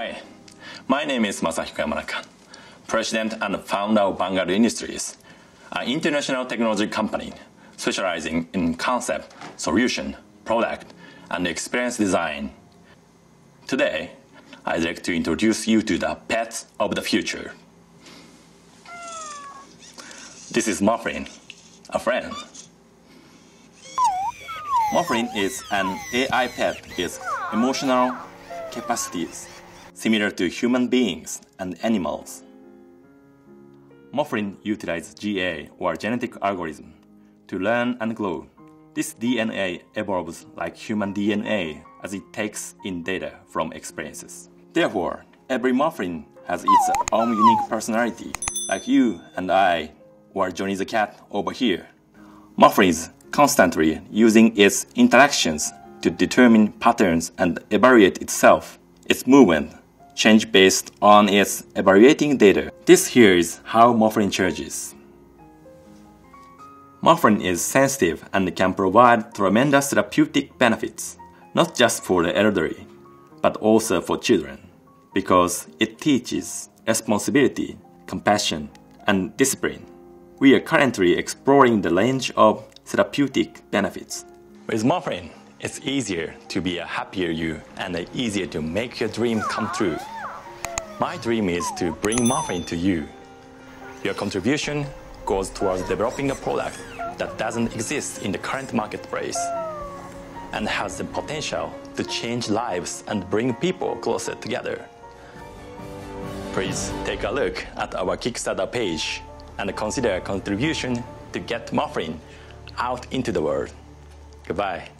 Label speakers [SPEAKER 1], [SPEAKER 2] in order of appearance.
[SPEAKER 1] Hi, my name is Masahiko Yamanaka, President and founder of Vanguard Industries, an international technology company specializing in concept, solution, product, and experience design. Today, I'd like to introduce you to the pets of the future. This is Moflin, a friend. Moflin is an AI pet with emotional capacities similar to human beings and animals. Moflin utilizes GA or genetic algorithm to learn and grow. This DNA evolves like human DNA as it takes in data from experiences. Therefore, every Moflin has its own unique personality, like you and I, or Johnny the cat over here. Moflin is constantly using its interactions to determine patterns and evaluate itself, its movement, change based on its evaluating data. This here is how Moflin charges. Moflin is sensitive and can provide tremendous therapeutic benefits, not just for the elderly, but also for children, because it teaches responsibility, compassion, and discipline. We are currently exploring the range of therapeutic benefits. With Moflin, it's easier to be a happier you and easier to make your dream come true. My dream is to bring Moflin to you. Your contribution goes towards developing a product that doesn't exist in the current marketplace and has the potential to change lives and bring people closer together. Please take a look at our Kickstarter page and consider a contribution to get Moflin out into the world. Goodbye.